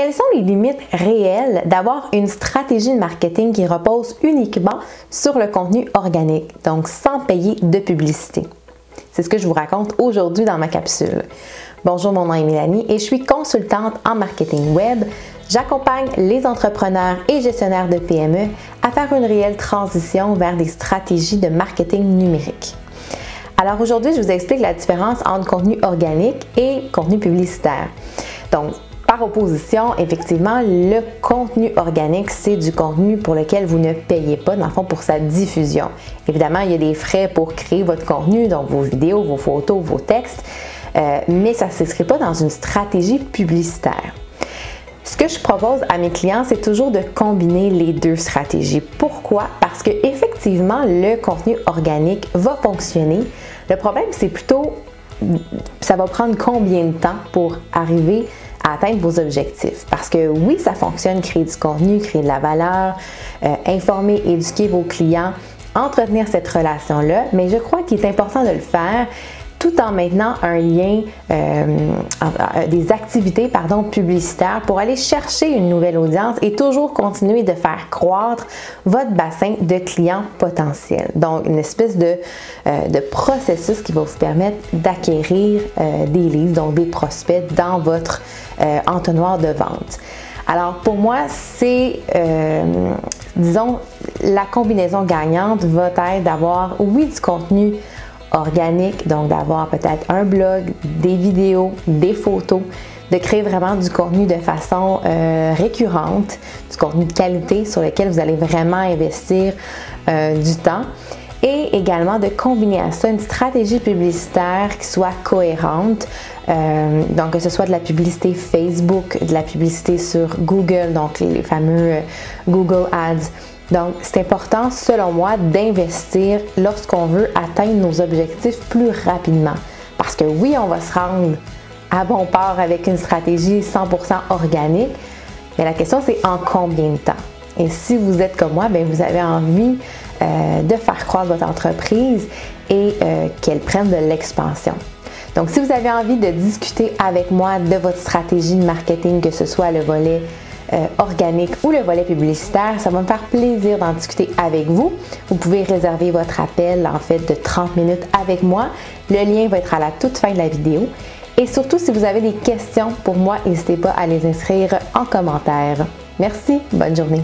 quelles sont les limites réelles d'avoir une stratégie de marketing qui repose uniquement sur le contenu organique, donc sans payer de publicité? C'est ce que je vous raconte aujourd'hui dans ma capsule. Bonjour, mon nom est Mélanie et je suis consultante en marketing web. J'accompagne les entrepreneurs et gestionnaires de PME à faire une réelle transition vers des stratégies de marketing numérique. Alors aujourd'hui, je vous explique la différence entre contenu organique et contenu publicitaire. Donc, par opposition, effectivement, le contenu organique, c'est du contenu pour lequel vous ne payez pas, dans le fond, pour sa diffusion. Évidemment, il y a des frais pour créer votre contenu, donc vos vidéos, vos photos, vos textes, euh, mais ça ne s'inscrit pas dans une stratégie publicitaire. Ce que je propose à mes clients, c'est toujours de combiner les deux stratégies. Pourquoi? Parce que effectivement, le contenu organique va fonctionner. Le problème, c'est plutôt ça va prendre combien de temps pour arriver à atteindre vos objectifs. Parce que oui, ça fonctionne, créer du contenu, créer de la valeur, euh, informer, éduquer vos clients, entretenir cette relation-là, mais je crois qu'il est important de le faire tout en maintenant un lien, euh, des activités pardon, publicitaires pour aller chercher une nouvelle audience et toujours continuer de faire croître votre bassin de clients potentiels. Donc, une espèce de, euh, de processus qui va vous permettre d'acquérir euh, des leads, donc des prospects dans votre entonnoir de vente. Alors pour moi, c'est, disons, la combinaison gagnante va être d'avoir, oui, du contenu organique, donc d'avoir peut-être un blog, des vidéos, des photos, de créer vraiment du contenu de façon euh, récurrente, du contenu de qualité sur lequel vous allez vraiment investir euh, du temps et également de combiner à ça une stratégie publicitaire qui soit cohérente. Euh, donc, que ce soit de la publicité Facebook, de la publicité sur Google, donc les fameux Google Ads, donc, c'est important, selon moi, d'investir lorsqu'on veut atteindre nos objectifs plus rapidement. Parce que oui, on va se rendre à bon port avec une stratégie 100% organique, mais la question c'est en combien de temps? Et si vous êtes comme moi, bien, vous avez envie euh, de faire croître votre entreprise et euh, qu'elle prenne de l'expansion. Donc, si vous avez envie de discuter avec moi de votre stratégie de marketing, que ce soit le volet euh, organique ou le volet publicitaire, ça va me faire plaisir d'en discuter avec vous. Vous pouvez réserver votre appel en fait de 30 minutes avec moi. Le lien va être à la toute fin de la vidéo. Et surtout, si vous avez des questions pour moi, n'hésitez pas à les inscrire en commentaire. Merci, bonne journée.